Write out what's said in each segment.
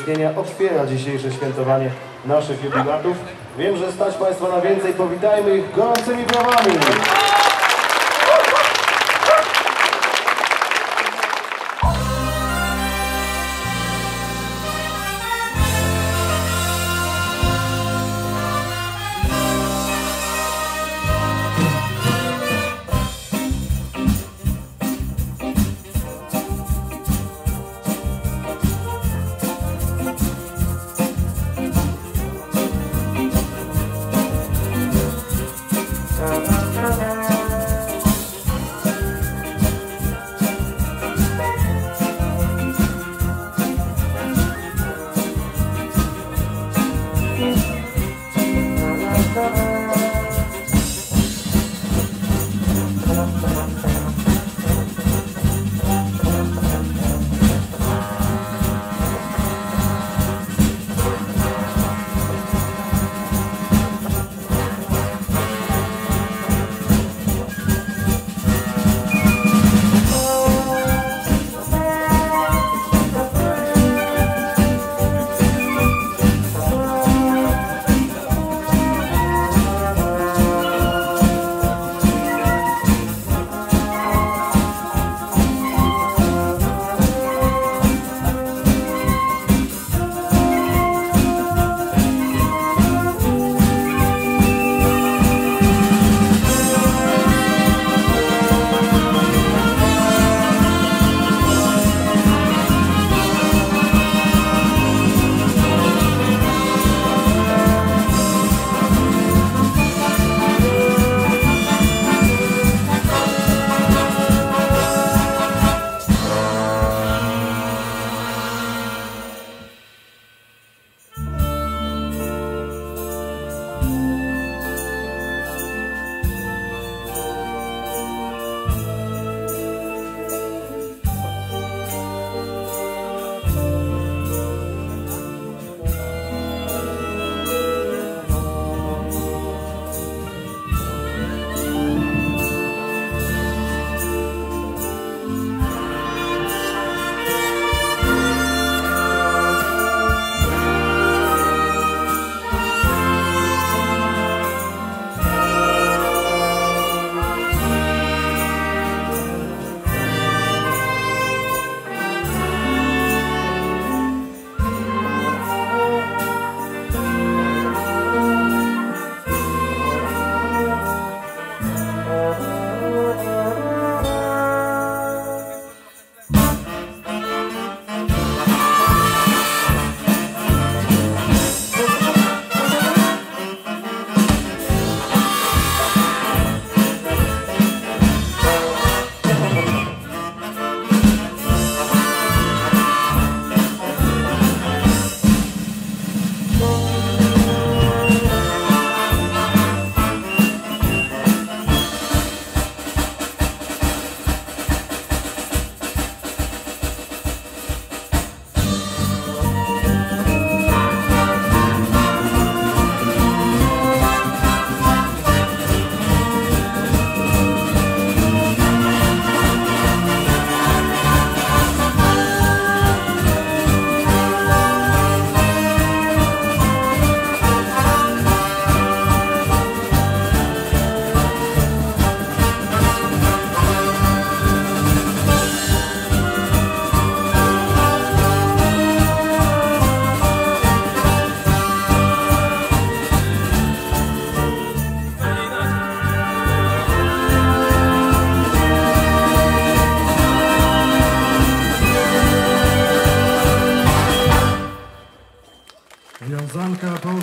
istnienia, otwiera dzisiejsze świętowanie naszych jubilatów. Wiem, że stać Państwa na więcej, powitajmy ich gorącymi brawami!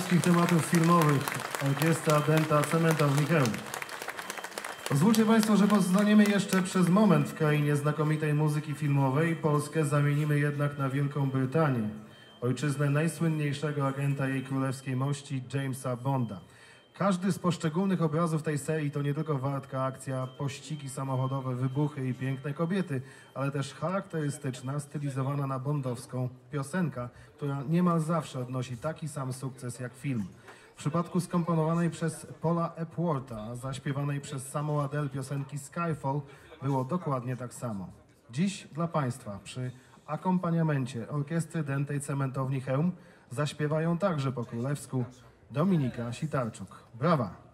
Polskich tematów filmowych. Orkiestra Denta Cementa w Michełm. Pozwólcie Państwo, że pozostaniemy jeszcze przez moment w krainie znakomitej muzyki filmowej. Polskę zamienimy jednak na Wielką Brytanię. Ojczyznę najsłynniejszego agenta jej królewskiej mości Jamesa Bonda. Każdy z poszczególnych obrazów tej serii to nie tylko wartka akcja, pościgi samochodowe, wybuchy i piękne kobiety, ale też charakterystyczna, stylizowana na bondowską piosenka, która niemal zawsze odnosi taki sam sukces jak film. W przypadku skomponowanej przez Paula Epworta, zaśpiewanej przez samą Adele piosenki Skyfall, było dokładnie tak samo. Dziś dla Państwa przy akompaniamencie orkiestry dętej cementowni Chełm zaśpiewają także po królewsku Dominika Sitarczuk. Brawa!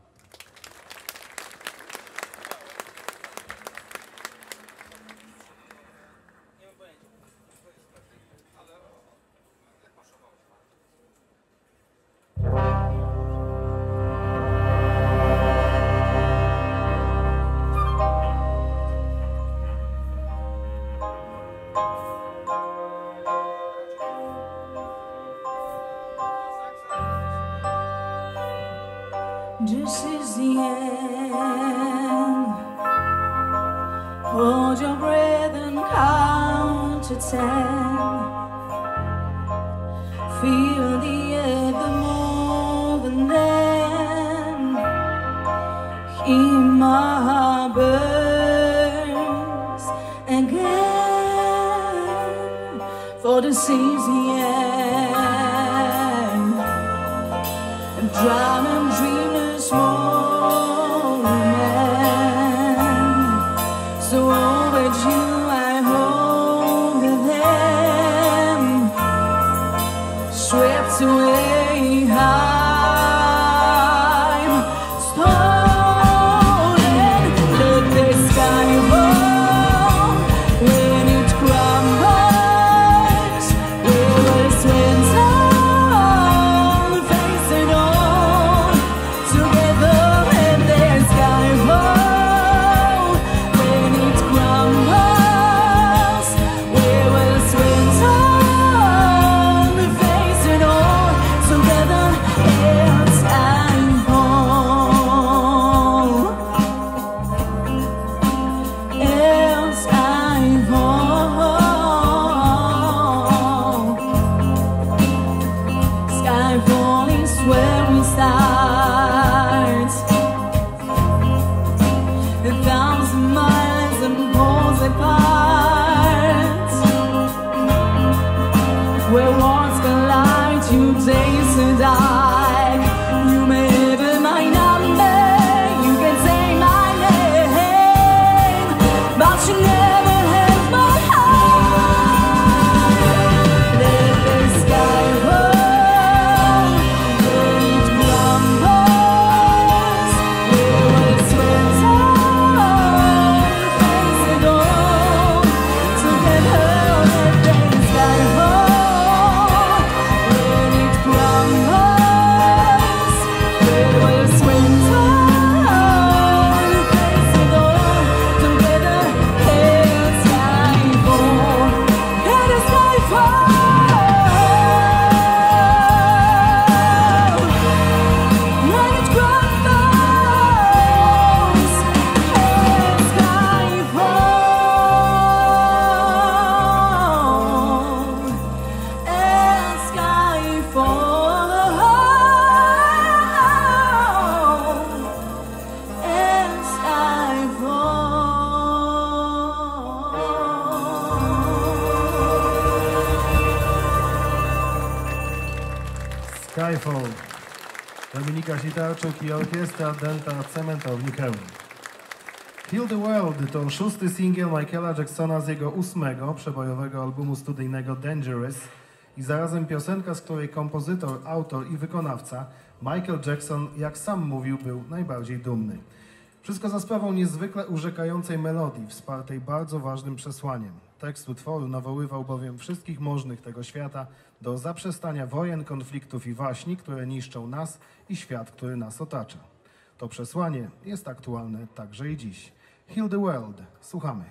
Witalczuk i orkiestra Delta Cementowni Chełm. Heal the World to szósty singiel Michaela Jacksona z jego ósmego przebojowego albumu studyjnego Dangerous i zarazem piosenka, z której kompozytor, autor i wykonawca Michael Jackson, jak sam mówił, był najbardziej dumny. Wszystko za sprawą niezwykle urzekającej melodii, wspartej bardzo ważnym przesłaniem. Tekst utworu nawoływał bowiem wszystkich możnych tego świata do zaprzestania wojen, konfliktów i waśni, które niszczą nas i świat, który nas otacza. To przesłanie jest aktualne także i dziś. Heal the World. Słuchamy.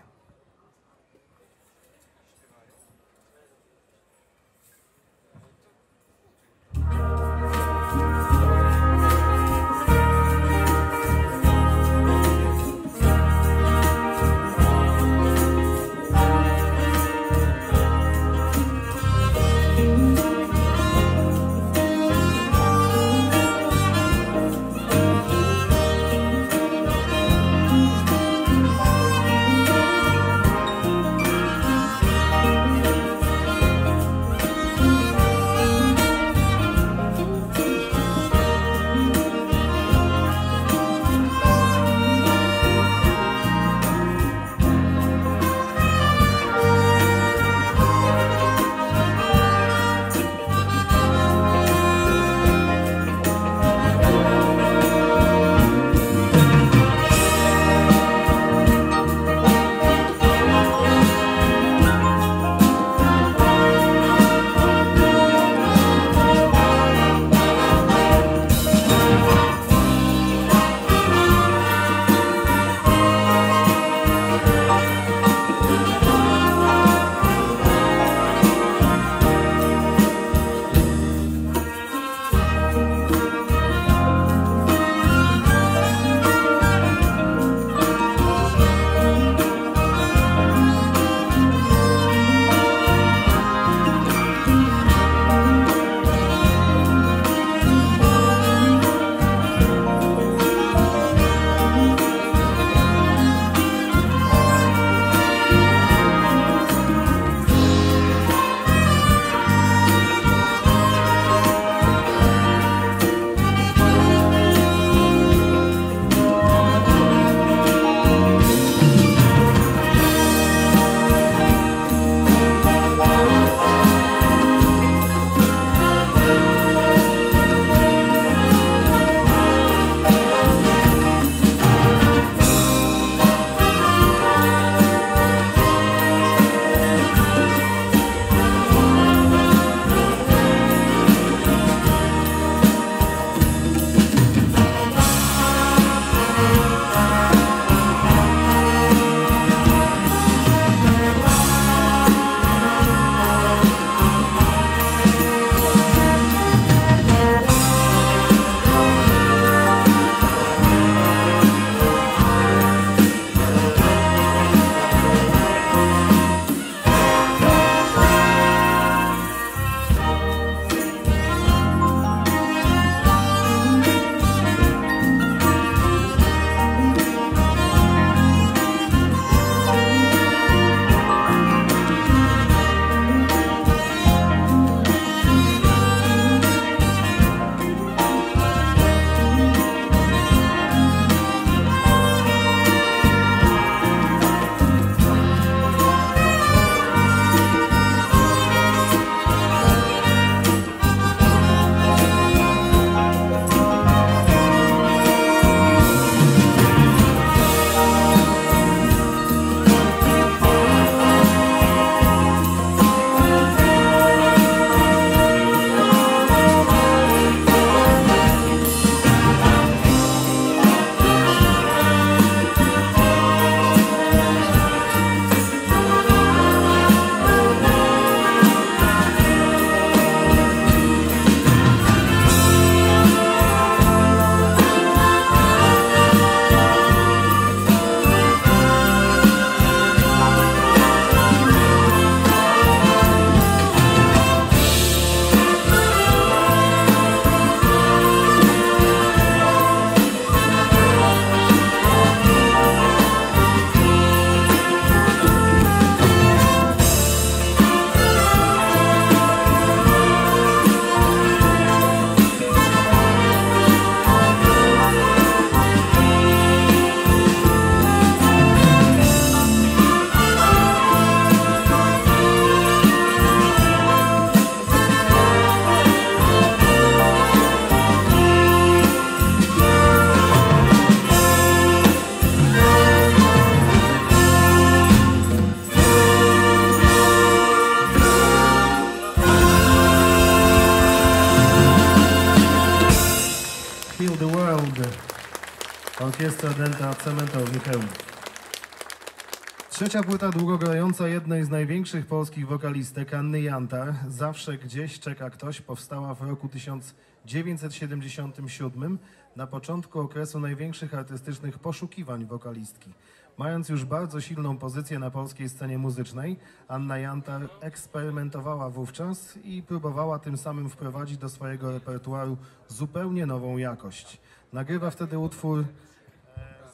Trzecia płyta długogrająca jednej z największych polskich wokalistek Anny Jantar, Zawsze gdzieś czeka ktoś, powstała w roku 1977 na początku okresu największych artystycznych poszukiwań wokalistki. Mając już bardzo silną pozycję na polskiej scenie muzycznej, Anna Jantar eksperymentowała wówczas i próbowała tym samym wprowadzić do swojego repertuaru zupełnie nową jakość. Nagrywa wtedy utwór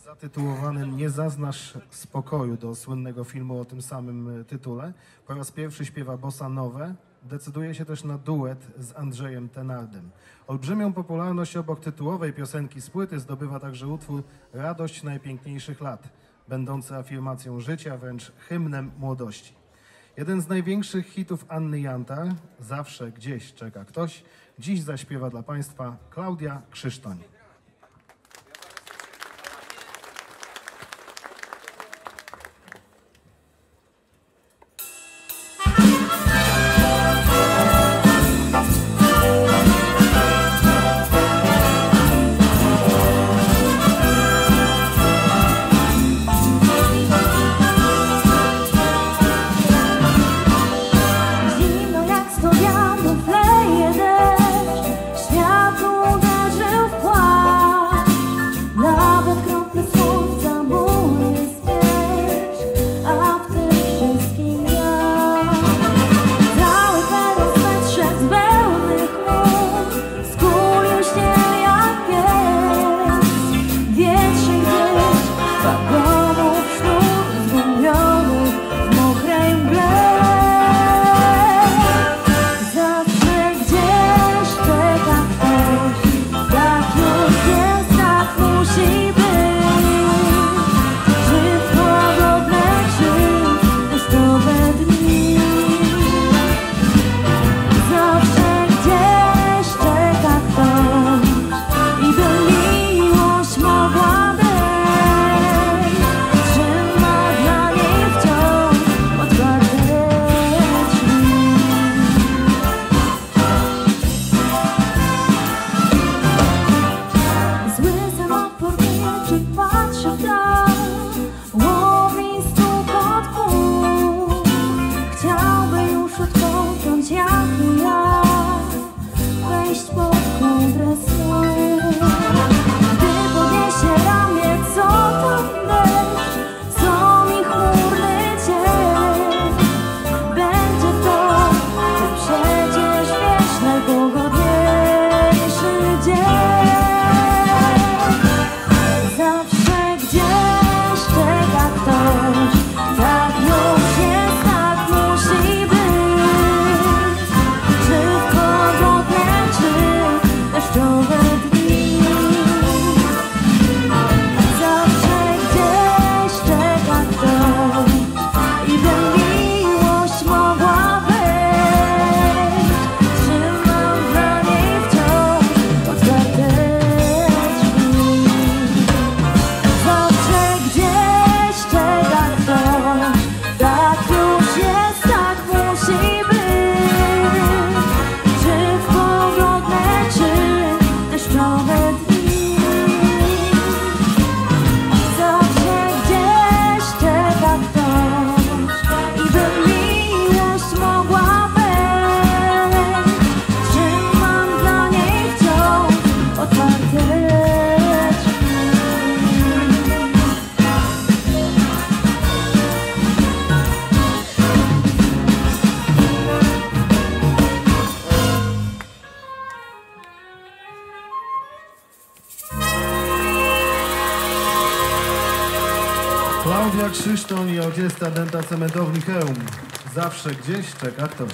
zatytułowany Nie zaznasz spokoju do słynnego filmu o tym samym e, tytule. Po raz pierwszy śpiewa bossa nowe. Decyduje się też na duet z Andrzejem Tenardem. Olbrzymią popularność obok tytułowej piosenki z płyty zdobywa także utwór Radość najpiękniejszych lat, będący afirmacją życia, wręcz hymnem młodości. Jeden z największych hitów Anny Jantar, Zawsze gdzieś czeka ktoś, dziś zaśpiewa dla Państwa Klaudia Krzysztoń. Dęta Cementowni Chełm. Zawsze gdzieś czeka ktoś.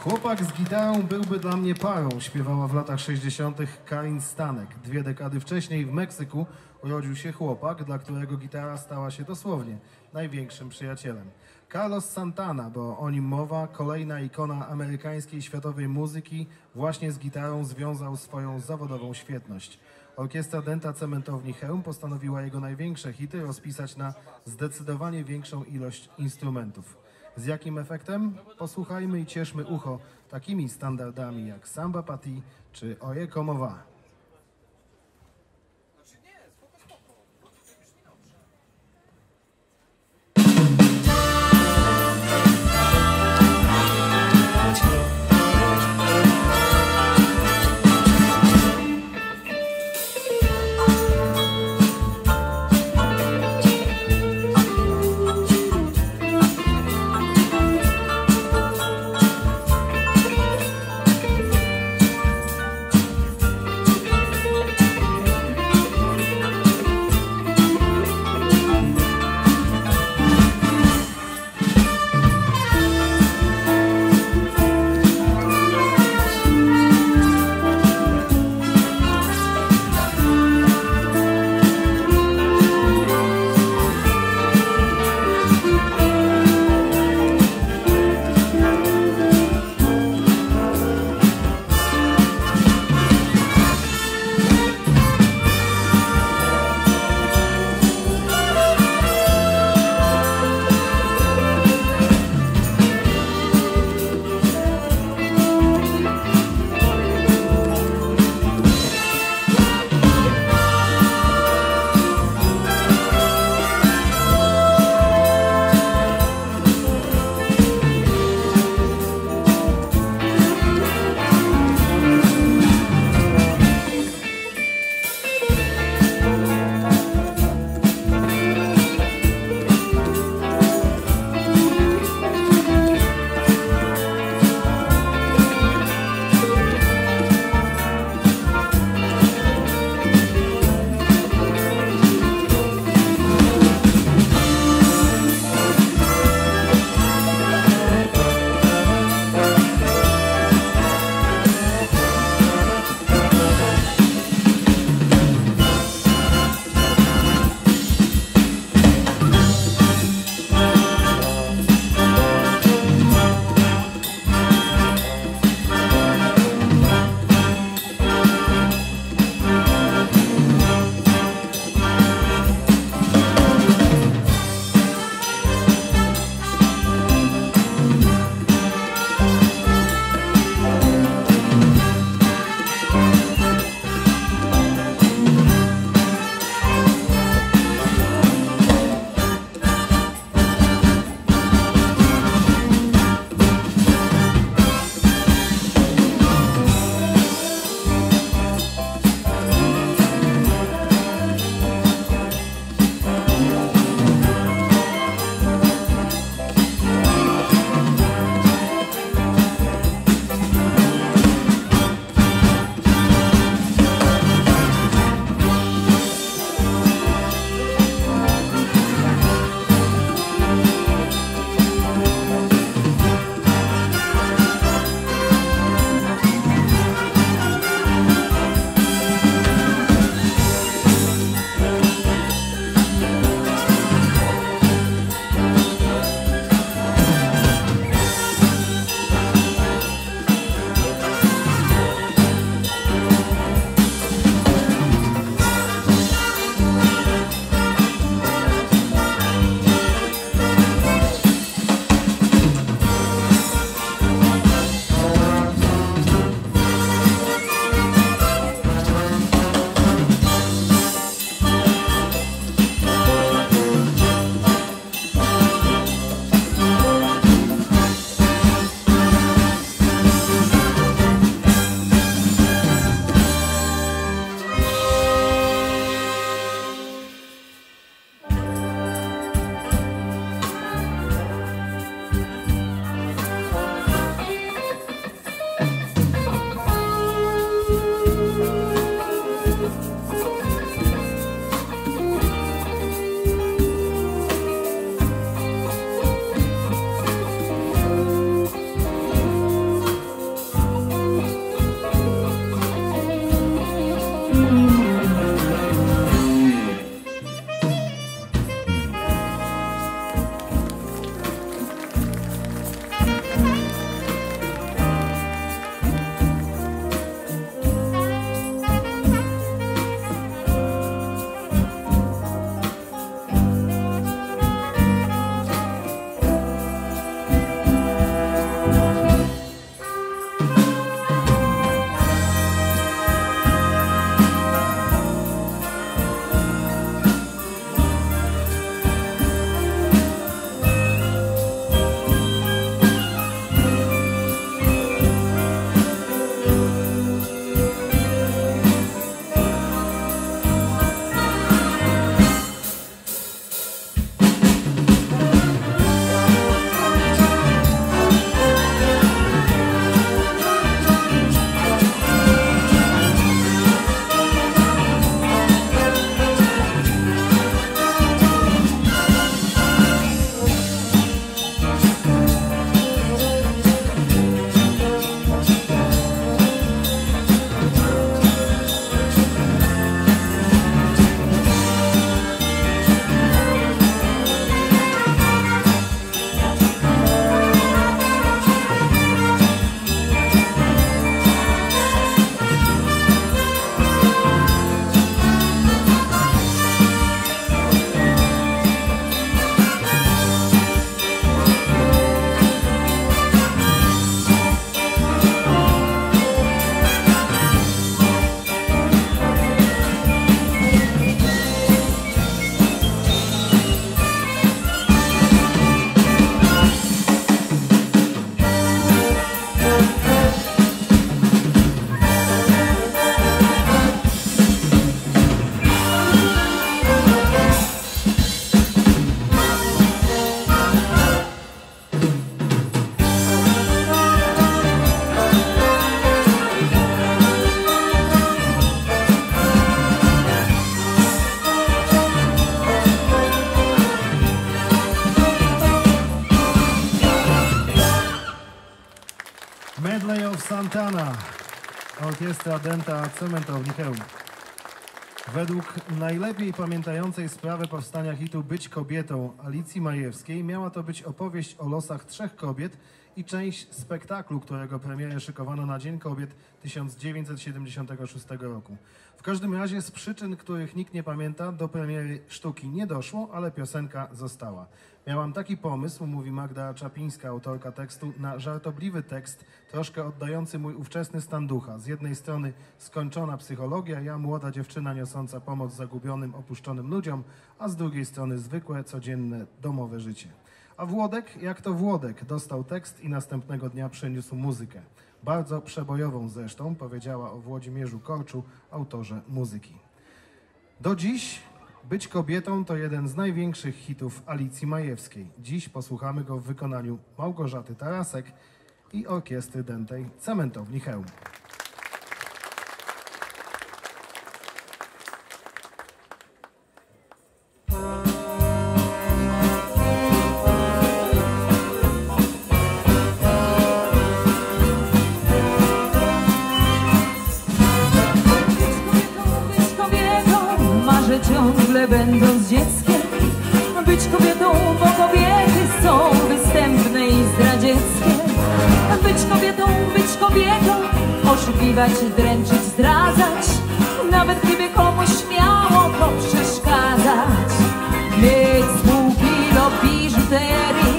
Chłopak z gitarą byłby dla mnie parą, śpiewała w latach 60. Karin Stanek. Dwie dekady wcześniej w Meksyku urodził się chłopak, dla którego gitara stała się dosłownie największym przyjacielem. Carlos Santana, bo o nim mowa, kolejna ikona amerykańskiej światowej muzyki, właśnie z gitarą związał swoją zawodową świetność. Orkiestra Dęta Cementowni Chełm postanowiła jego największe hity rozpisać na zdecydowanie większą ilość instrumentów. Z jakim efektem? Posłuchajmy i cieszmy ucho takimi standardami jak Samba Pati czy Oje Komowa. 20 denta cementowni Chełm. Według najlepiej pamiętającej sprawę powstania hitu Być kobietą Alicji Majewskiej miała to być opowieść o losach trzech kobiet i część spektaklu, którego premierę szykowano na Dzień Kobiet 1976 roku. W każdym razie z przyczyn, których nikt nie pamięta, do premiery sztuki nie doszło, ale piosenka została. Miałam taki pomysł, mówi Magda Czapińska, autorka tekstu, na żartobliwy tekst, troszkę oddający mój ówczesny stan ducha. Z jednej strony skończona psychologia, ja młoda dziewczyna niosąca pomoc zagubionym, opuszczonym ludziom, a z drugiej strony zwykłe, codzienne, domowe życie. A Włodek, jak to Włodek, dostał tekst i następnego dnia przyniósł muzykę. Bardzo przebojową zresztą, powiedziała o Włodzimierzu Korczu, autorze muzyki. Do dziś Być kobietą to jeden z największych hitów Alicji Majewskiej. Dziś posłuchamy go w wykonaniu Małgorzaty Tarasek i orkiestry dętej Cementowni Chełm. Oszukiwać, dręczyć, zdradzać. Nawet gdyby komuś miało to przeszkadzać. Mieć spółki do biżuterii,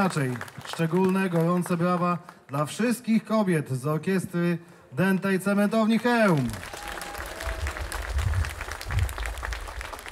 inaczej. Szczególne, gorące brawa dla wszystkich kobiet z orkiestry Dętej Cementowni Chełm.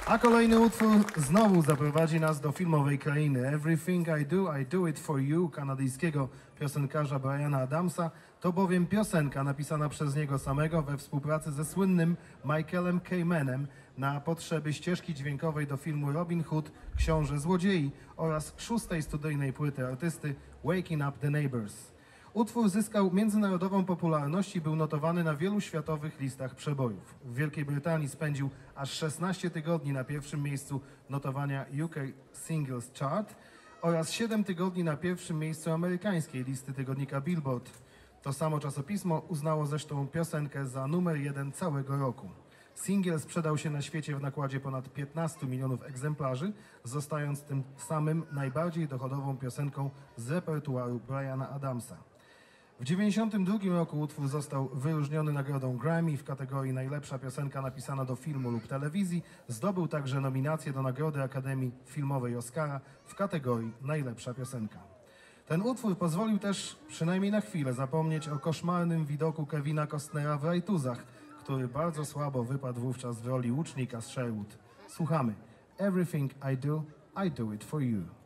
A kolejny utwór znowu zaprowadzi nas do filmowej krainy. Everything I Do, I Do It For You kanadyjskiego piosenkarza Briana Adamsa to bowiem piosenka napisana przez niego samego we współpracy ze słynnym Michaelem Kamenem na potrzeby ścieżki dźwiękowej do filmu Robin Hood, Książę Złodziei oraz szóstej studyjnej płyty artysty Waking Up the Neighbors. Utwór zyskał międzynarodową popularność i był notowany na wielu światowych listach przebojów. W Wielkiej Brytanii spędził aż 16 tygodni na pierwszym miejscu notowania UK Singles Chart oraz 7 tygodni na pierwszym miejscu amerykańskiej listy tygodnika Billboard. To samo czasopismo uznało zresztą piosenkę za numer jeden całego roku. Singiel sprzedał się na świecie w nakładzie ponad 15 milionów egzemplarzy, zostając tym samym najbardziej dochodową piosenką z repertuaru Briana Adamsa. W 1992 roku utwór został wyróżniony nagrodą Grammy w kategorii Najlepsza piosenka napisana do filmu lub telewizji. Zdobył także nominację do Nagrody Akademii Filmowej Oscara w kategorii Najlepsza piosenka. Ten utwór pozwolił też, przynajmniej na chwilę, zapomnieć o koszmarnym widoku Kevina Costnera w Rajtuzach, który bardzo słabo wypadł wówczas w roli łucznika z Sherwood. Słuchamy. Everything I do, I do it for you.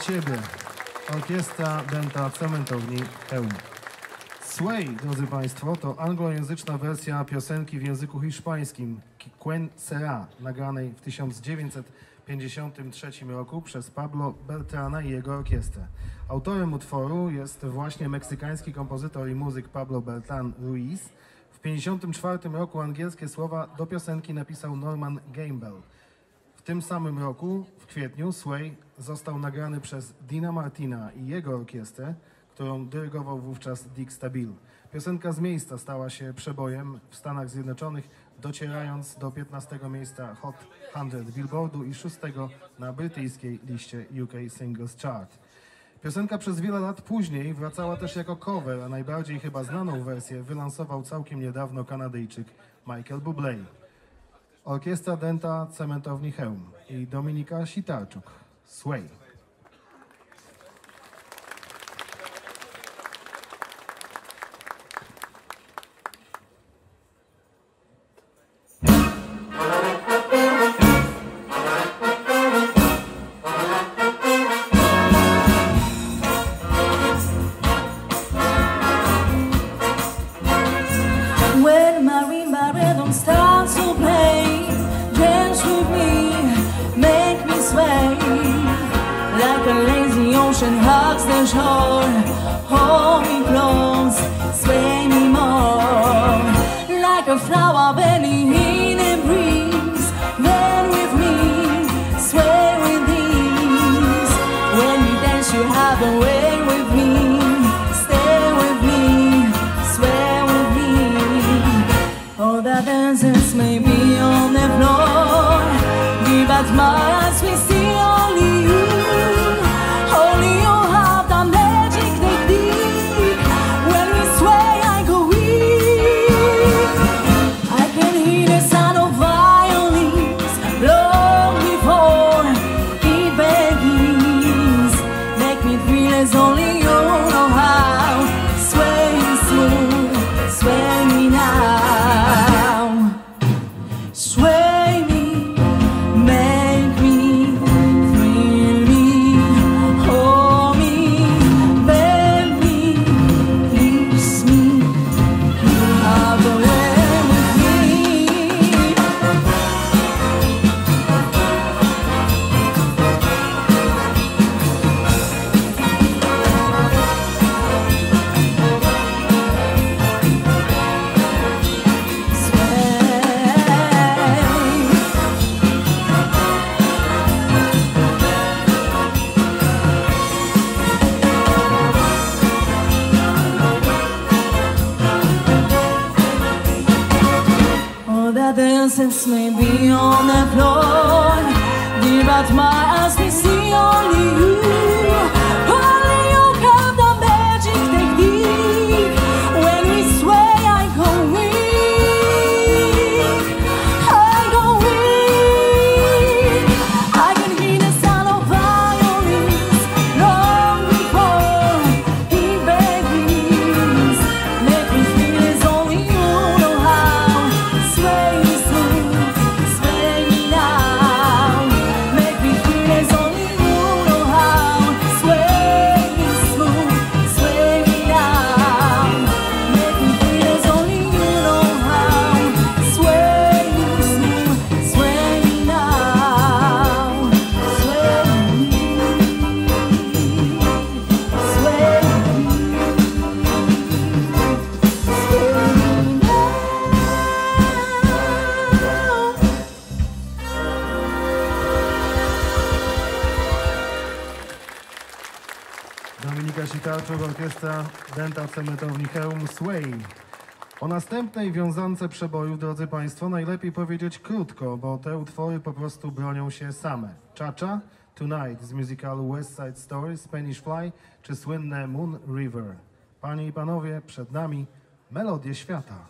Ciebie. Orkiestra Dęta Cementowni Chełm. Sway, drodzy Państwo, to anglojęzyczna wersja piosenki w języku hiszpańskim Quen Sera, nagranej w 1953 roku przez Pablo Beltrana i jego orkiestrę. Autorem utworu jest właśnie meksykański kompozytor i muzyk Pablo Beltran Ruiz. W W 1954 roku angielskie słowa do piosenki napisał Norman Gambel. W tym samym roku, w kwietniu, Sway został nagrany przez Dina Martina i jego orkiestrę, którą dyrygował wówczas Dick Stabile. Piosenka z miejsca stała się przebojem w Stanach Zjednoczonych, docierając do 15 miejsca Hot 100 Billboardu i 6 na brytyjskiej liście UK Singles Chart. Piosenka przez wiele lat później wracała też jako cover, a najbardziej chyba znaną wersję wylansował całkiem niedawno Kanadyjczyk Michael Bublé. Orkiestra Denta Cementowni Hełm i Dominika Sitarczuk. Sway. Orkiestra Denta Cementowni Hełm Sway. O następnej wiązance przeboju, drodzy Państwo, najlepiej powiedzieć krótko, bo te utwory po prostu bronią się same. Cha-Cha, Tonight z musicalu West Side Story, Spanish Fly czy słynne Moon River. Panie i Panowie, przed nami melodie świata.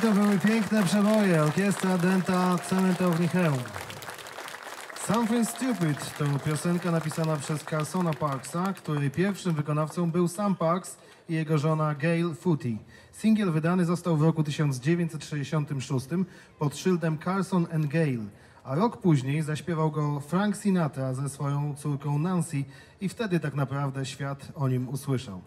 To były piękne przeboje. Orkiestra Denta Cementownicheum. Something Stupid to piosenka napisana przez Carsona Parksa, której pierwszym wykonawcą był sam Parks i jego żona Gail Footy. Singiel wydany został w roku 1966 pod szyldem Carson and Gail, a rok później zaśpiewał go Frank Sinatra ze swoją córką Nancy i wtedy tak naprawdę świat o nim usłyszał.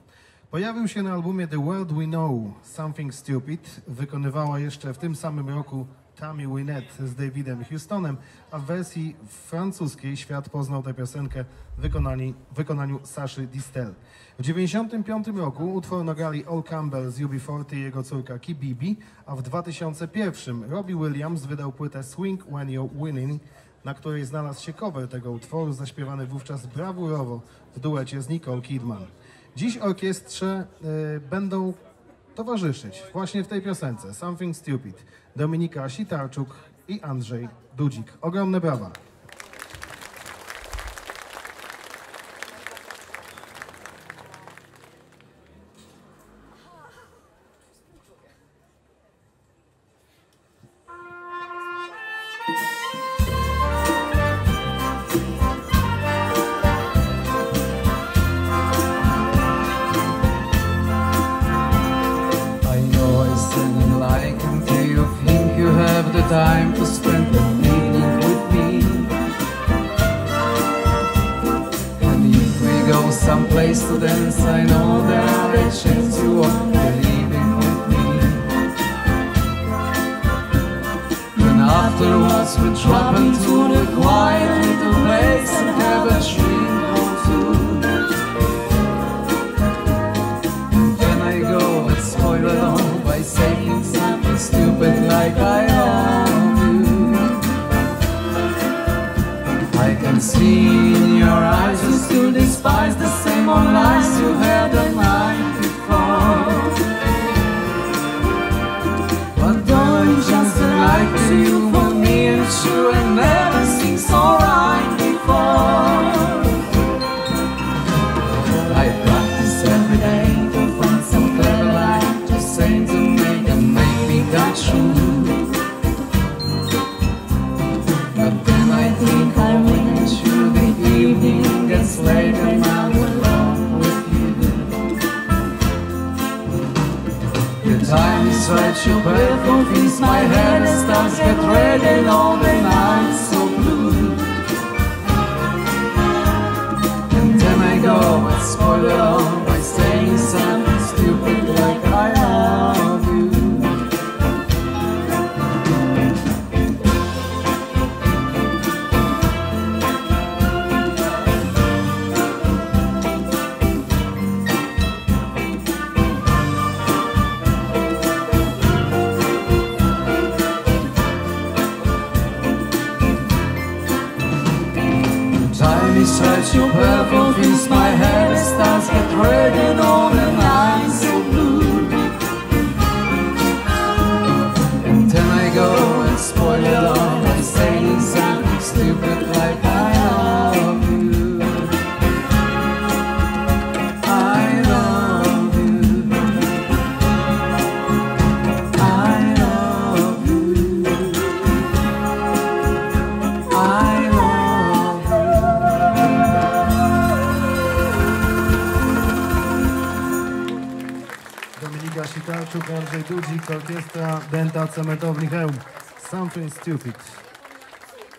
Pojawił się na albumie The World We Know, Something Stupid. Wykonywała jeszcze w tym samym roku Tammy Wynette z Davidem Houstonem, a w wersji francuskiej świat poznał tę piosenkę w wykonaniu, wykonaniu Saszy Distel. W 1995 roku utwór nagrali All Campbell z UB40 i jego córka Kibibi, a w 2001 Robbie Williams wydał płytę Swing When You're Winning, na której znalazł się cover tego utworu, zaśpiewany wówczas brawurowo w duecie z Nicole Kidman. Dziś orkiestrze y, będą towarzyszyć właśnie w tej piosence Something Stupid Dominika Sitarczuk i Andrzej Dudzik. Ogromne brawa. Time to spend the evening with me. And if we go someplace to dance, I know there are a chance you won't be leaving with me. Then afterwards we drop into the quiet little place and have a drink or two. Then I go and spoil it all by saying something stupid like I love see in your eyes. You still despise the same old lies you had your perfume fills my head stars get red and all the nights Stupid.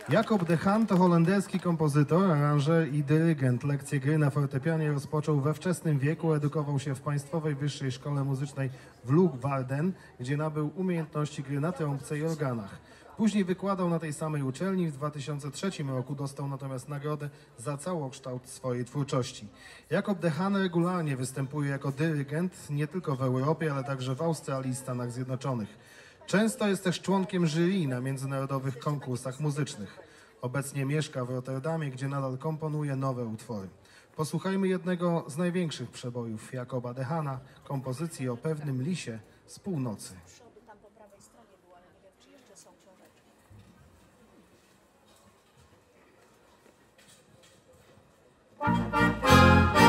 Jakob de Haan to holenderski kompozytor, aranżer i dyrygent. Lekcje gry na fortepianie rozpoczął we wczesnym wieku. Edukował się w Państwowej Wyższej Szkole Muzycznej w Leeuwarden, gdzie nabył umiejętności gry na trąbce i organach. Później wykładał na tej samej uczelni. W 2003 roku dostał natomiast nagrodę za całokształt swojej twórczości. Jakob de Haan regularnie występuje jako dyrygent nie tylko w Europie, ale także w Australii i Stanach Zjednoczonych. Często jest też członkiem jury na międzynarodowych konkursach muzycznych. Obecnie mieszka w Rotterdamie, gdzie nadal komponuje nowe utwory. Posłuchajmy jednego z największych przebojów Jakoba de Hana, kompozycji o pewnym lisie z północy. przodu, tam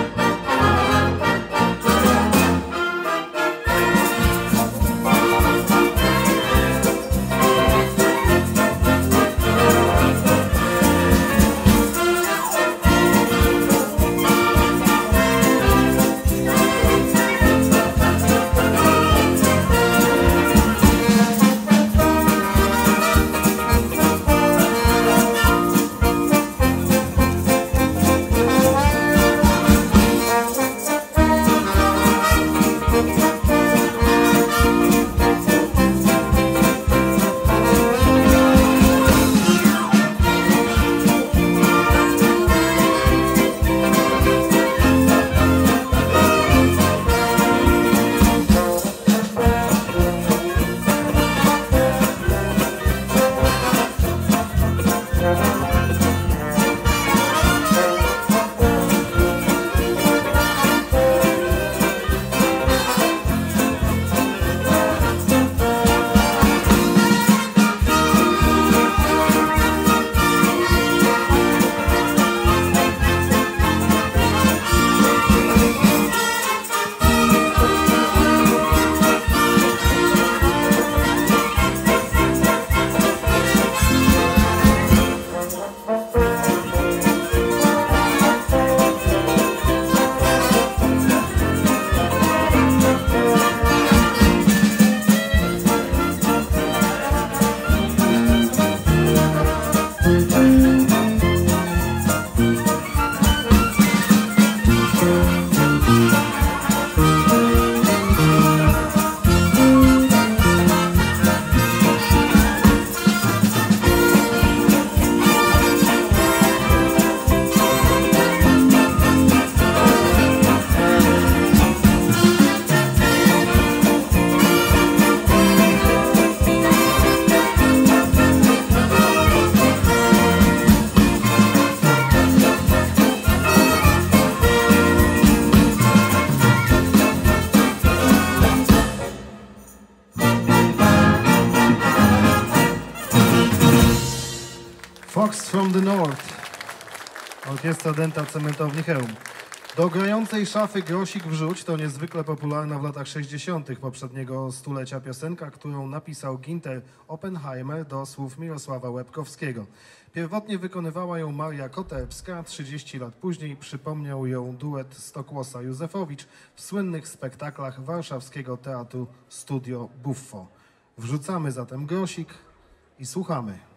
From the North. Orkiestra Dęta Cementowni Chełm. Do grającej szafy Grosik wrzuć to niezwykle popularna w latach 60. poprzedniego stulecia piosenka, którą napisał Ginter Oppenheimer do słów Mirosława Łebkowskiego. Pierwotnie wykonywała ją Maria Koterbska, 30 lat później przypomniał ją duet Stokłosa Józefowicz w słynnych spektaklach warszawskiego teatru Studio Buffo. Wrzucamy zatem Grosik i słuchamy.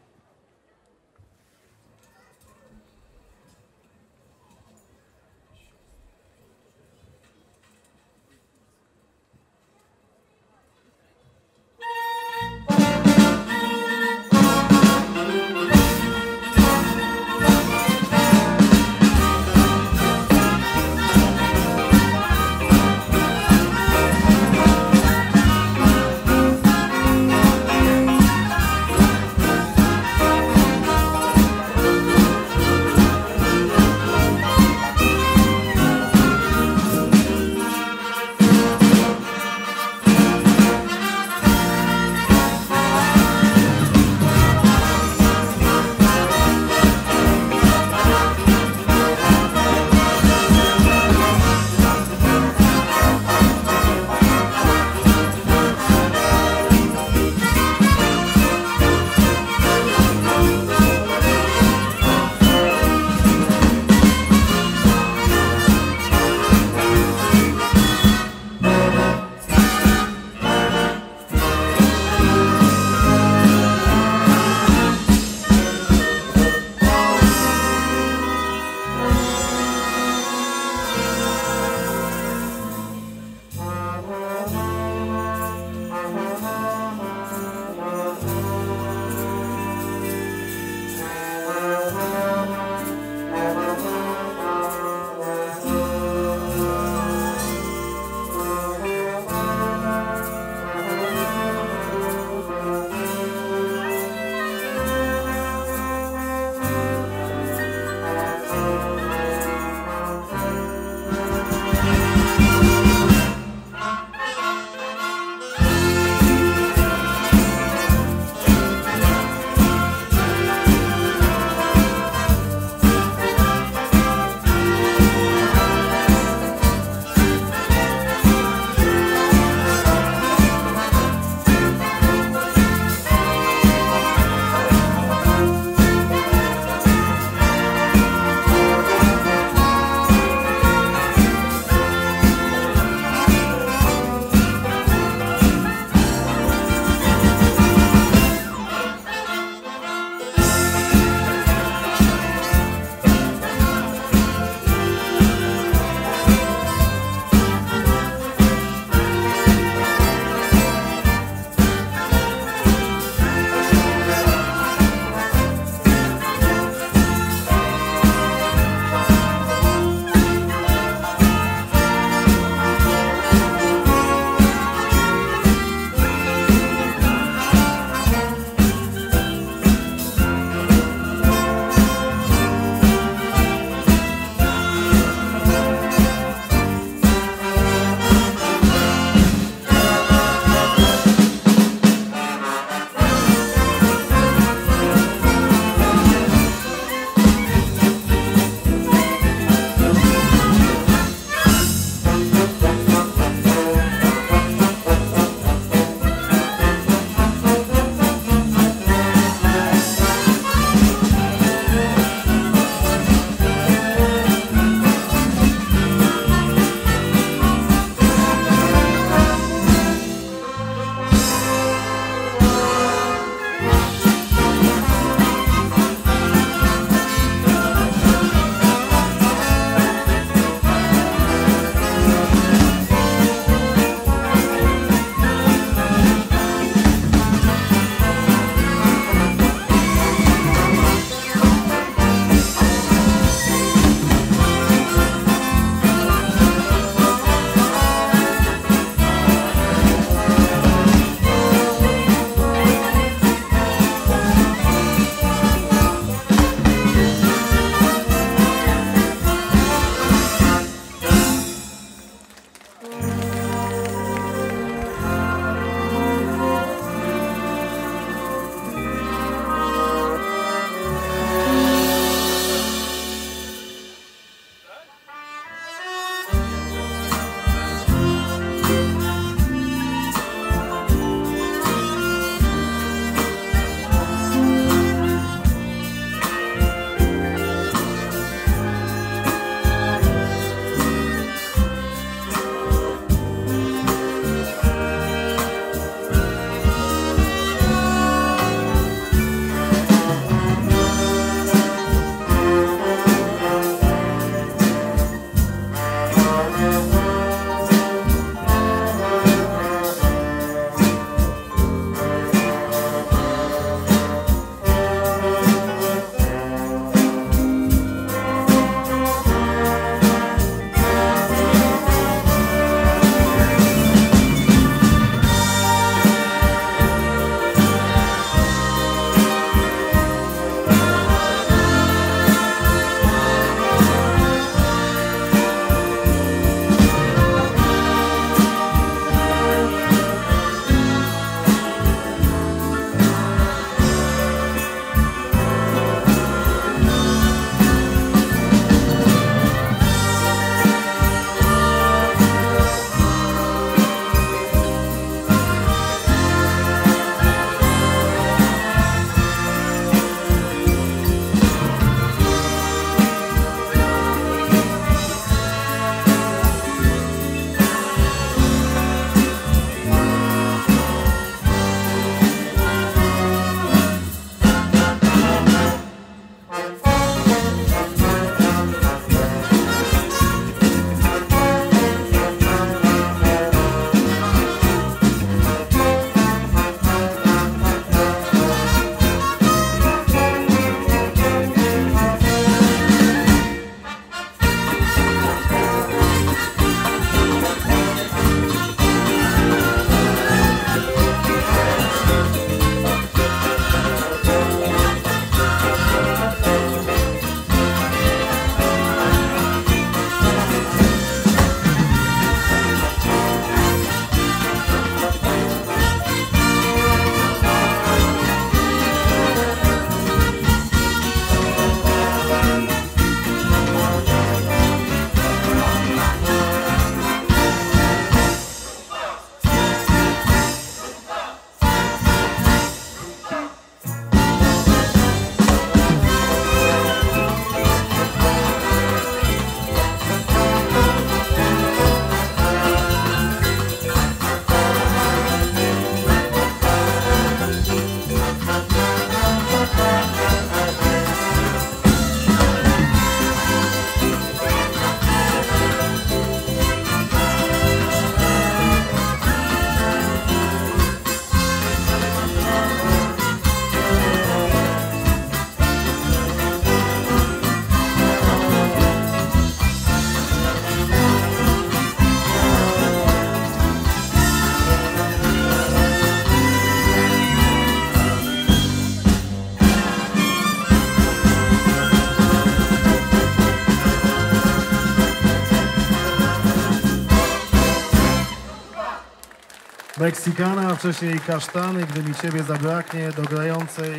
Meksykana, a wcześniej kasztany, gdy mi ciebie zabraknie, do grającej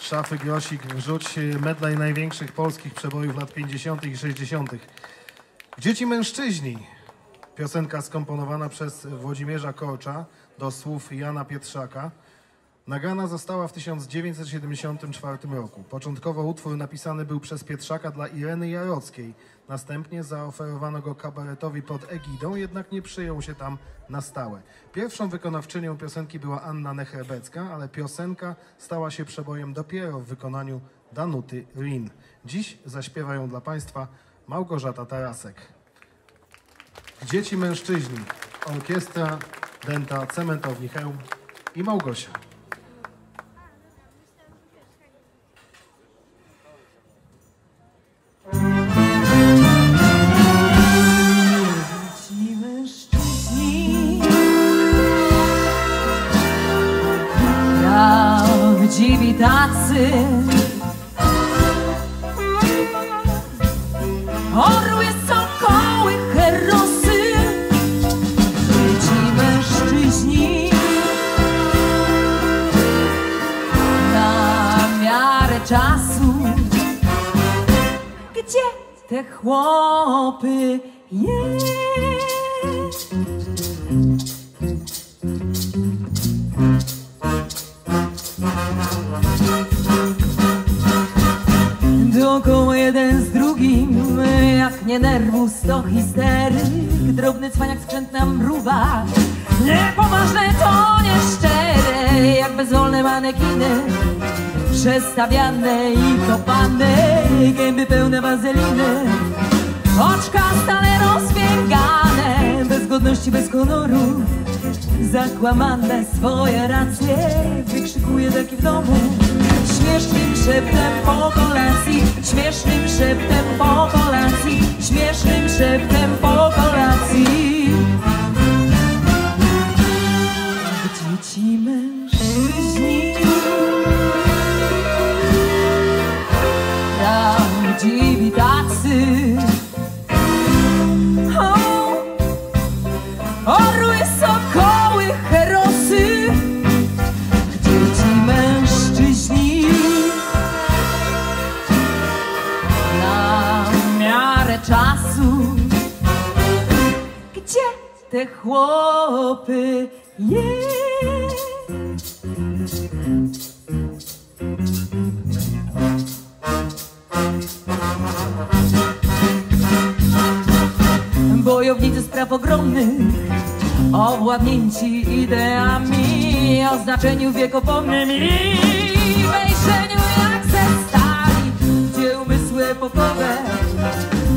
szafy grosik wrzuć medley największych polskich przebojów lat 50. i 60. Dzieci mężczyźni. Piosenka skomponowana przez Włodzimierza Korcza do słów Jana Pietrzaka. Nagrana została w 1974 roku. Początkowo utwór napisany był przez Pietrzaka dla Ireny Jarockiej. Następnie zaoferowano go kabaretowi pod egidą, jednak nie przyjął się tam na stałe. Pierwszą wykonawczynią piosenki była Anna Nechrebecka, ale piosenka stała się przebojem dopiero w wykonaniu Danuty Rin. Dziś zaśpiewają dla Państwa Małgorzata Tarasek. Dzieci mężczyźni, orkiestra Denta Cementowni Chełm i Małgosia. Prawdziwi tacy. Orły, sokoły, herosy. Ci mężczyźni. Na miarę czasu. Gdzie? Te chłopy jest? Dookoła jeden z drugim Jak nie nerwus to histeryk. Drobny cwaniak skrzętna mruwa. Niepoważne to nieszczere Jak bezwolne manekiny. Przestawiane i kopane Gęby pełne wazeliny. Oczka stale rozbiegane Bez godności, bez honoru Zakłamane swoje racje Wykrzykuje taki w domu. Śmiesznym szeptem po kolacji Śmiesznym szeptem po kolacji Śmiesznym szeptem po kolacji. Gdzie ci mężczyźni Prawdziwi te chłopy jest? Bojownicy spraw ogromnych Owładnięci ideami O znaczeniu wiekopomnym I wejrzeniu jak ze stali Gdzie umysły epokowe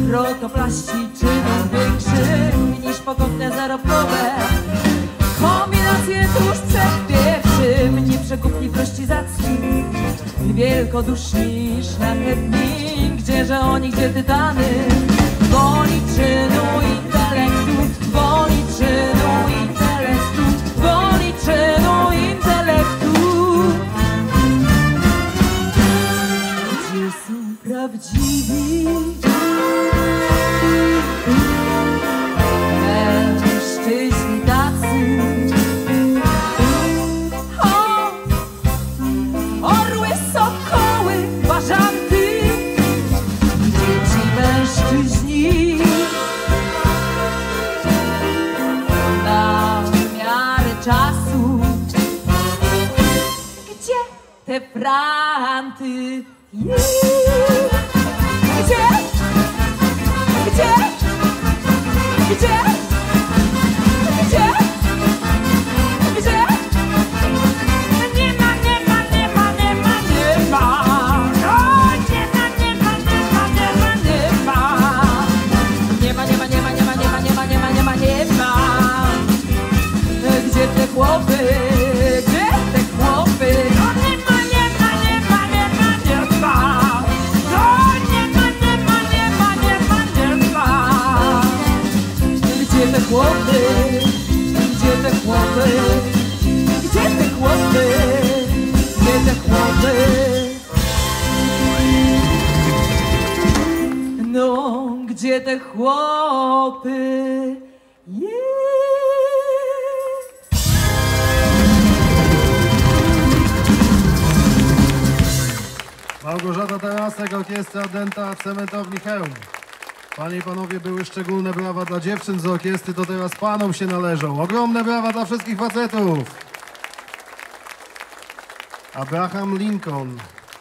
Protoplaści czynią większym Niż pokątne zarobkowe. Kombinacje tuż przed pierwszym Nieprzekupni prościzacki Wielkoduszni, szlachetni Gdzieże oni, gdzie tytany. Woli czynu intelektu Woli czynu intelektu Woli czynu intelektu Gdzie są prawdziwi Bra No, gdzie te chłopy? Yeah. Małgorzata Tarasek, Orkiestra Denta, Cementowni Chełm. Panie i panowie, były szczególne brawa dla dziewczyn z orkiestry, to teraz panom się należą. Ogromne brawa dla wszystkich facetów. Abraham Lincoln,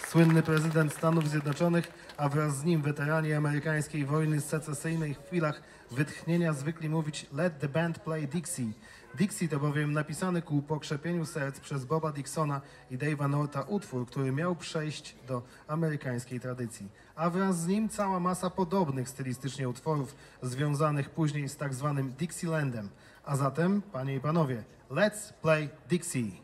słynny prezydent Stanów Zjednoczonych, a wraz z nim weterani amerykańskiej wojny secesyjnej w chwilach wytchnienia zwykli mówić Let the band play Dixie. Dixie to bowiem napisany ku pokrzepieniu serc przez Boba Dixona i Dave'a Norta utwór, który miał przejść do amerykańskiej tradycji. A wraz z nim cała masa podobnych stylistycznie utworów związanych później z tak zwanym Dixielandem. A zatem, panie i panowie, let's play Dixie.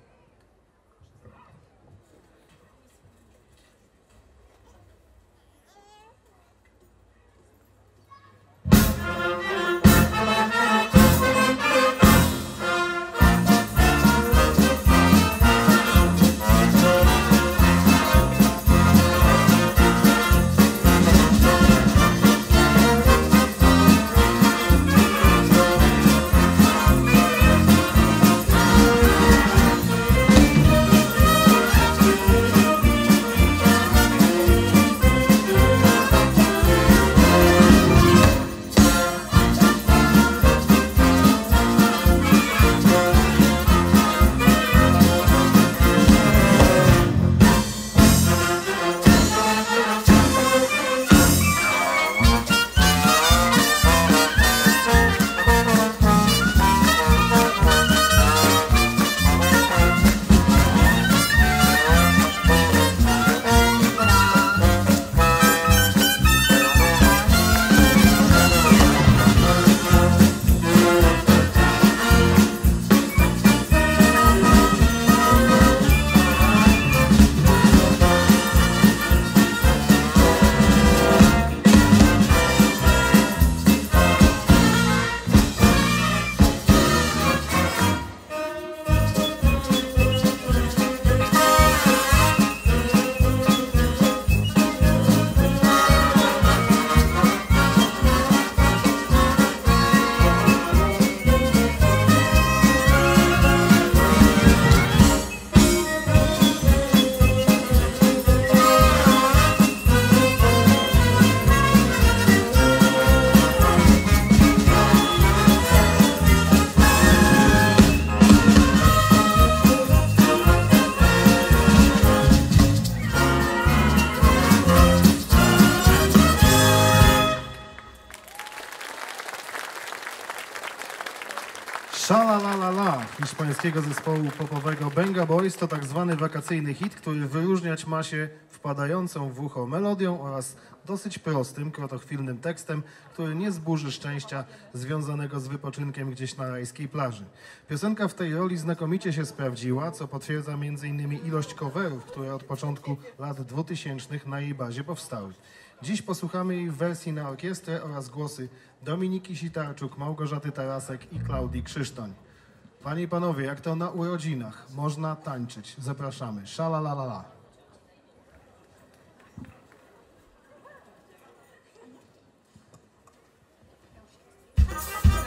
Hiszpańskiego zespołu popowego Benga Boys to tak zwany wakacyjny hit, który wyróżniać ma się wpadającą w ucho melodią oraz dosyć prostym, krotochwilnym tekstem, który nie zburzy szczęścia związanego z wypoczynkiem gdzieś na rajskiej plaży. Piosenka w tej roli znakomicie się sprawdziła, co potwierdza m.in. ilość coverów, które od początku lat 2000 na jej bazie powstały. Dziś posłuchamy jej w wersji na orkiestrę oraz głosy Dominiki Sitarczuk, Małgorzaty Tarasek i Klaudii Krzysztoń. Panie i panowie, jak to na urodzinach, można tańczyć. Zapraszamy. Szalalalala. There's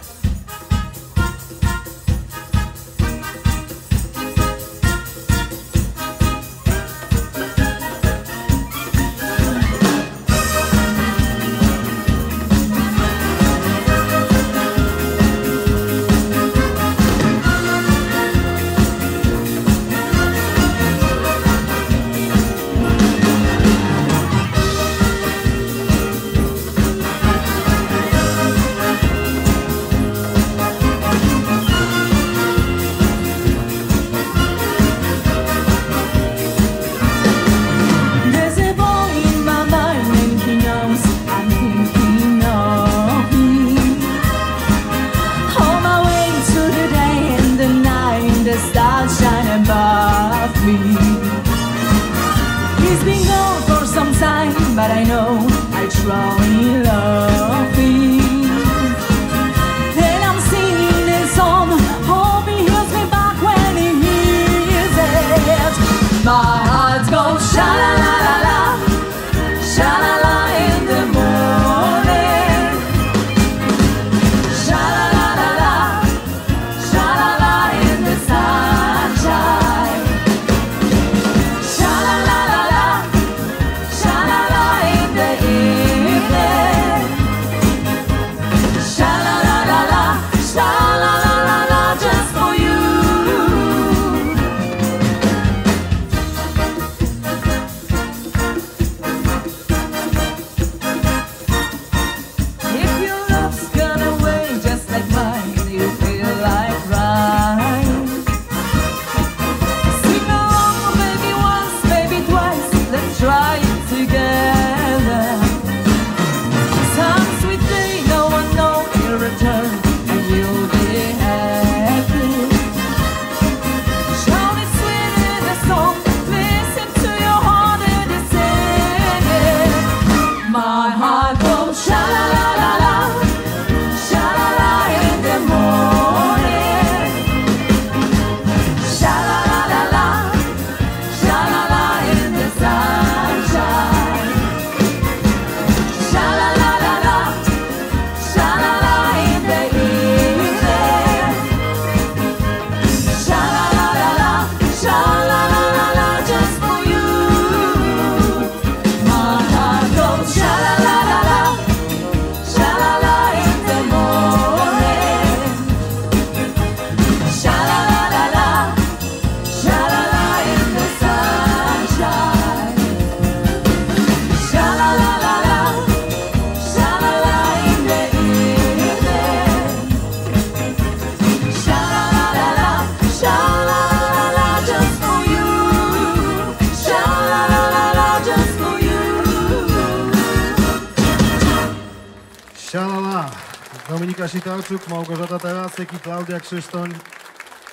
Monika Sitarczuk, Małgorzata Tarasek i Klaudia Krzysztoń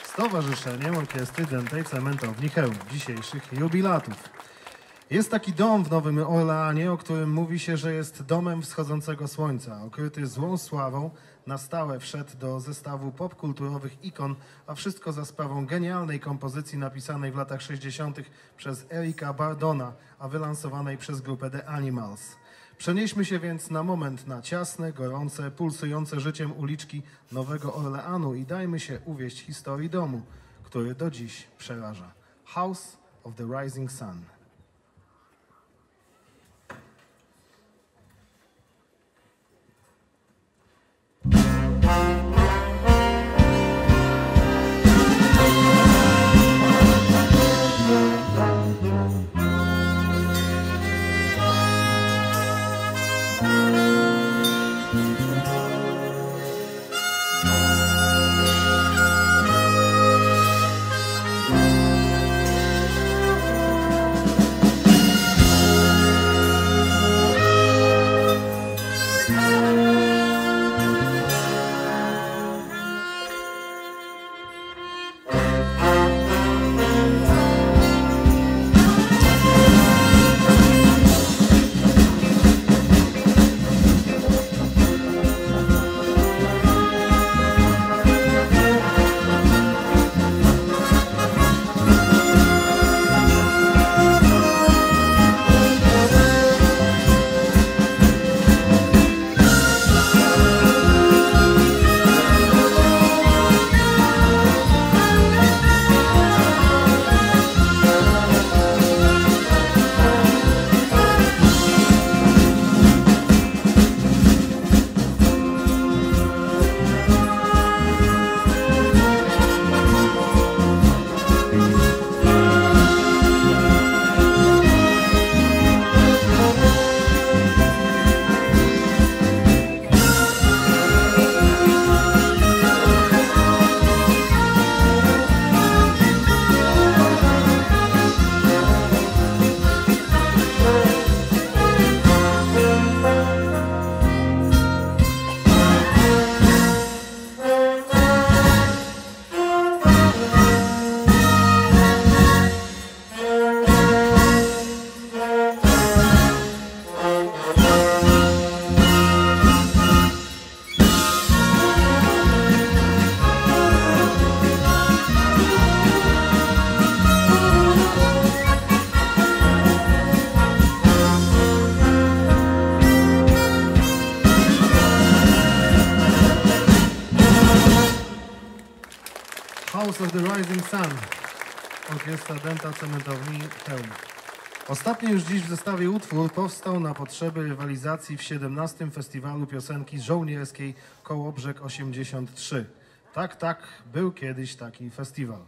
z Towarzyszeniem Orkiestry Dętej Cementowni Chełm dzisiejszych jubilatów. Jest taki dom w Nowym Orleanie, o którym mówi się, że jest domem wschodzącego słońca. Okryty złą sławą, na stałe wszedł do zestawu popkulturowych ikon, a wszystko za sprawą genialnej kompozycji napisanej w latach 60. przez Erika Bardona, a wylansowanej przez grupę The Animals. Przenieśmy się więc na moment na ciasne, gorące, pulsujące życiem uliczki Nowego Orleanu i dajmy się uwieść historii domu, który do dziś przeraża. House of the Rising Sun. Sun. Orkiestra Dęta Cementowni Chełm. Ostatni już dziś w zestawie utwór powstał na potrzeby rywalizacji w 17. Festiwalu Piosenki Żołnierskiej Kołobrzeg 83. Tak, tak, był kiedyś taki festiwal.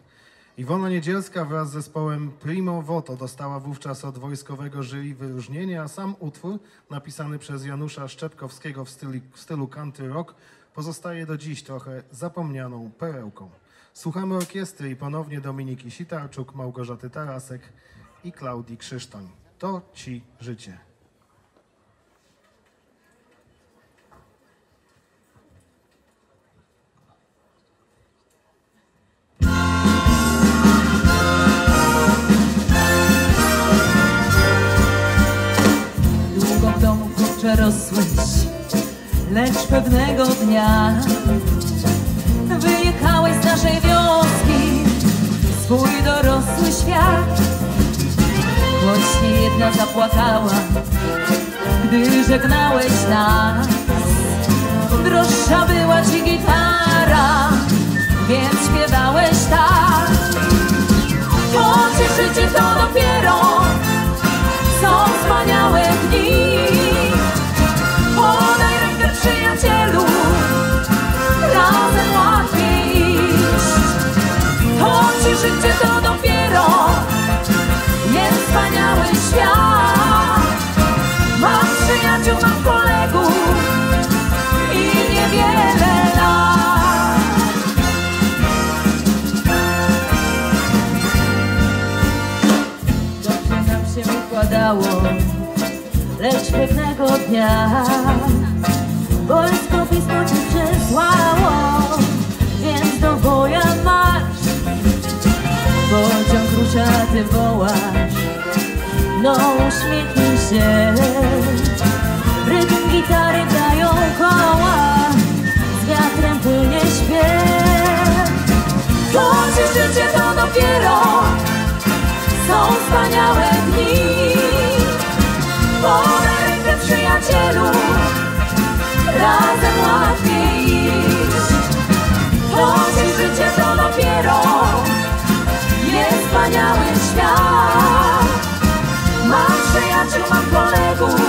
Iwona Niedzielska wraz z zespołem Primo Voto dostała wówczas od wojskowego jury wyróżnienie, a sam utwór, napisany przez Janusza Szczepkowskiego w w stylu country rock, pozostaje do dziś trochę zapomnianą perełką. Słuchamy orkiestry i ponownie Dominiki Sitarczuk, Małgorzaty Tarasek i Klaudii Krzysztoń. To ci życie. Długo w domu kurczę rosłeś, lecz pewnego dnia wyjechałeś z naszej w swój dorosły świat. Choć nie jedna zapłakała, gdy żegnałeś nas. Droższa była ci gitara, więc śpiewałeś tak. Choć życie to dopiero są wspaniałe dni. Świat. Mam przyjaciół, mam kolegów i niewiele lat. Dobrze nam się układało, lecz pewnego dnia Wojsko pismo przez wow, więc do boja marsz. Pociąg rusza, ty wołasz, no uśmiechnij się. Rytm gitary dają koła, z wiatrem płynie śpiew. Tworzy życie to dopiero są wspaniałe dni. Podaj rękę przyjacielu, razem łatwiej iść. Tworzy życie to dopiero jest wspaniały świat. Mam przyjaciół, mam kolegów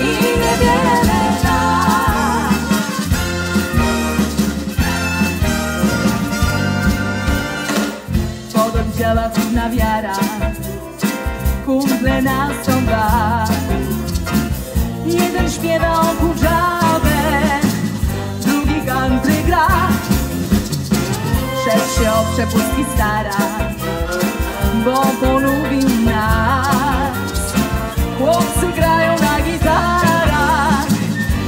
i niewiele lat. Pogoń działa trudna wiara Kumple nas dwa Jeden śpiewa o kurzawę Drugi country gra Szef się o przepustki stara Bo polubił Chłopcy grają na gitarach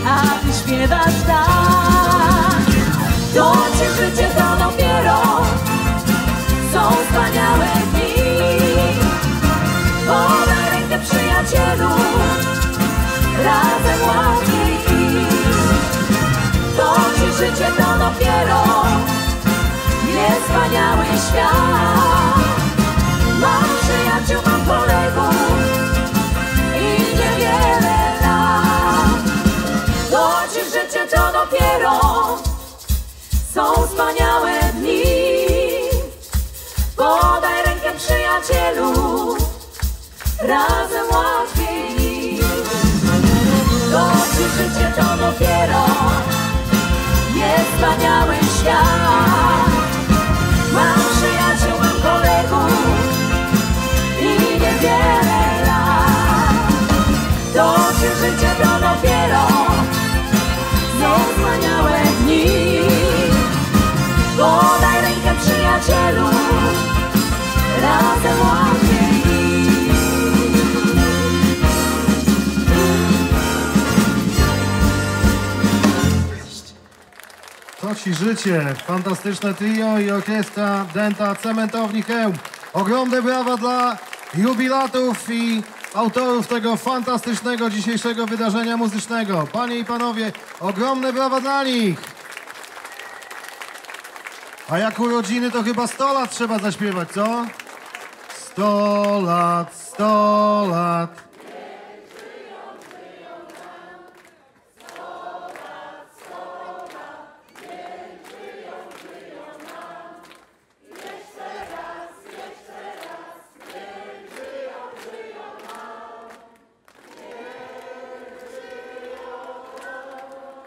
A ty śpiewasz tak To ci życie to dopiero są wspaniałe dni. Podaj rękę przyjacielu, razem łatwiej. To ci życie to dopiero jest wspaniały świat. Mam przyjaciół, mam kolegów i niewiele lat. To ci życie to dopiero są wspaniałe dni. Podaj rękę przyjacielu, razem łatwiej iść. To ci życie to dopiero jest wspaniały świat. Dopiero są wspaniałe dni. Podaj rękę przyjacielu, razem łatwiej ci życie. Fantastyczne trio i orkiestra Denta Cementowni Chełm. Ogromne brawa dla jubilatów i autorów tego fantastycznego dzisiejszego wydarzenia muzycznego. Panie i panowie, ogromne brawa dla nich. A jak urodziny, to chyba 100 lat trzeba zaśpiewać, co? 100 lat, 100 lat.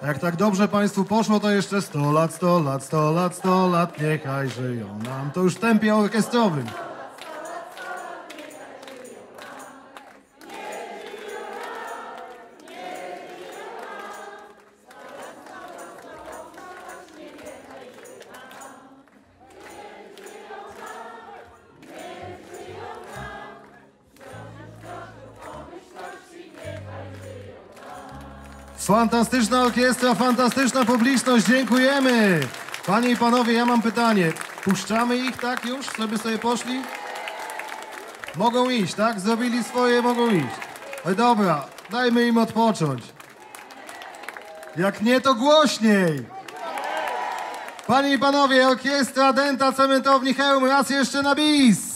Jak tak dobrze Państwu poszło, to jeszcze 100 lat, 100 lat, 100 lat, 100 lat, niechaj żyją nam. To już w tempie orkiestrowym. Fantastyczna orkiestra, fantastyczna publiczność, dziękujemy. Panie i panowie, ja mam pytanie. Puszczamy ich, tak już? Żeby sobie poszli? Mogą iść, tak? Zrobili swoje, mogą iść. Oj dobra, dajmy im odpocząć. Jak nie, to głośniej. Panie i panowie, orkiestra Denta Cementowni Chełm, raz jeszcze na bis.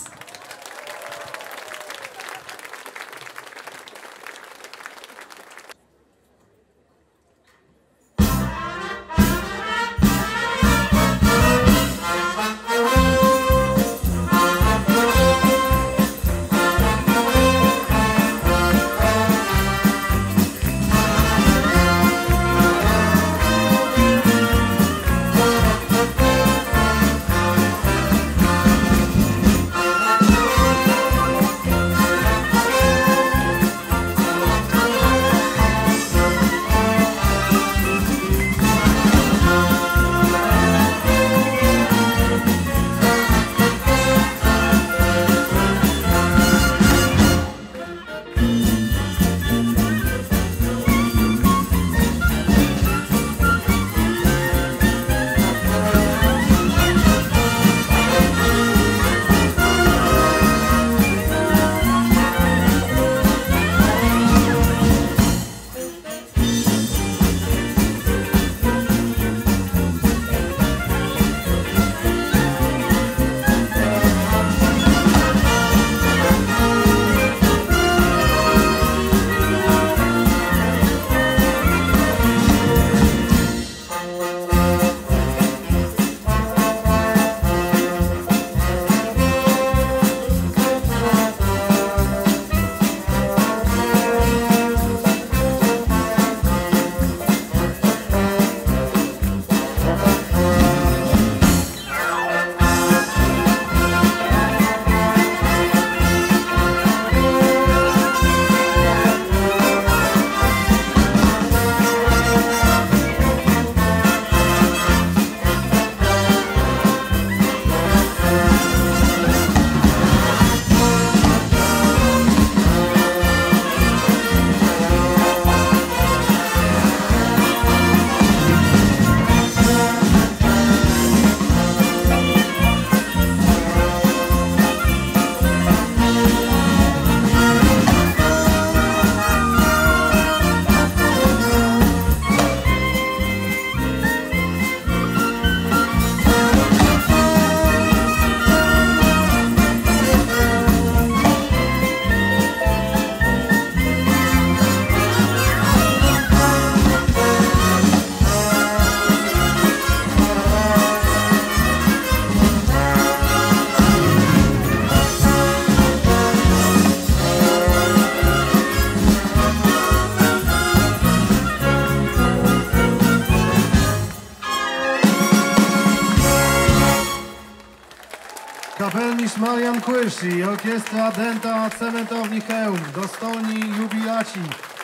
Orkiestra Denta Cementowni Chełm, dostojni jubilaci.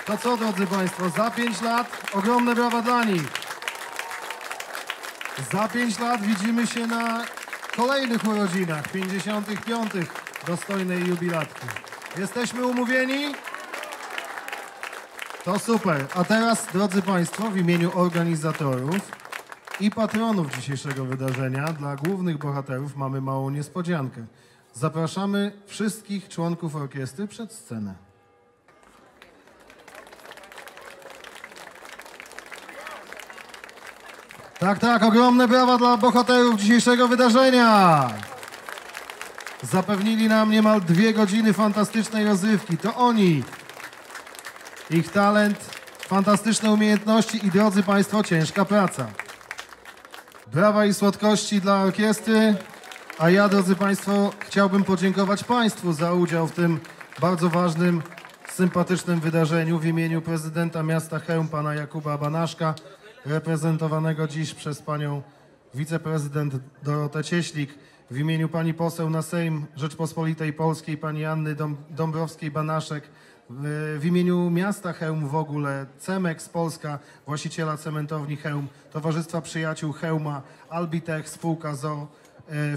To co, drodzy Państwo, za 5 lat ogromne brawa dla nich. Za 5 lat widzimy się na kolejnych urodzinach, 55. dostojnej jubilatki. Jesteśmy umówieni? To super. A teraz, drodzy Państwo, w imieniu organizatorów i patronów dzisiejszego wydarzenia dla głównych bohaterów mamy małą niespodziankę. Zapraszamy wszystkich członków orkiestry przed scenę. Tak, tak, ogromne brawa dla bohaterów dzisiejszego wydarzenia. Zapewnili nam niemal dwie godziny fantastycznej rozrywki. To oni, ich talent, fantastyczne umiejętności i drodzy Państwo, ciężka praca. Brawa i słodkości dla orkiestry, a ja, drodzy Państwo, chciałbym podziękować Państwu za udział w tym bardzo ważnym, sympatycznym wydarzeniu w imieniu prezydenta miasta Chełm, pana Jakuba Banaszka, reprezentowanego dziś przez panią wiceprezydent Dorotę Cieślik, w imieniu pani poseł na Sejm Rzeczpospolitej Polskiej, pani Anny Dąb- Dąbrowskiej-Banaszek, w, imieniu miasta Chełm w ogóle, Cemex Polska, właściciela cementowni Chełm, Towarzystwa Przyjaciół Chełma, Albitech, spółka ZO, e,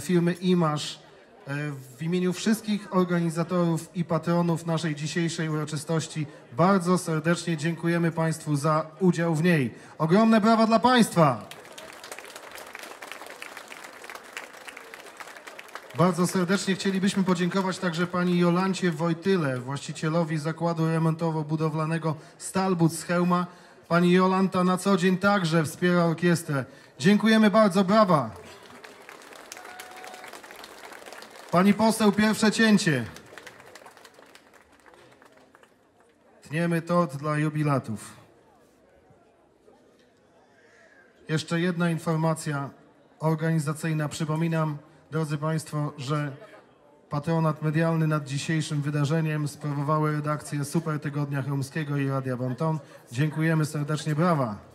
firmy Imasz, e, w imieniu wszystkich organizatorów i patronów naszej dzisiejszej uroczystości bardzo serdecznie dziękujemy Państwu za udział w niej. Ogromne brawa dla Państwa! Bardzo serdecznie chcielibyśmy podziękować także pani Jolancie Wojtyle, właścicielowi zakładu remontowo-budowlanego Stalbut z Chełma. Pani Jolanta na co dzień także wspiera orkiestrę. Dziękujemy bardzo, brawa! Pani poseł, pierwsze cięcie. Tniemy tort dla jubilatów. Jeszcze jedna informacja organizacyjna. Przypominam, drodzy Państwo, że patronat medialny nad dzisiejszym wydarzeniem sprawowały redakcje Super Tygodnia Chromskiego i Radia Banton. Dziękujemy serdecznie, brawa.